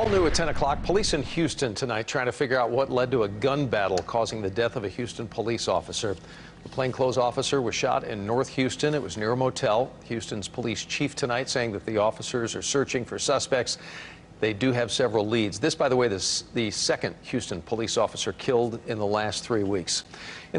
All new at 10 o'clock, police in Houston tonight trying to figure out what led to a gun battle causing the death of a Houston police officer. The plainclothes officer was shot in North Houston. It was near a motel. Houston's police chief tonight saying that the officers are searching for suspects. They do have several leads. This, by the way, is the second Houston police officer killed in the last three weeks. In the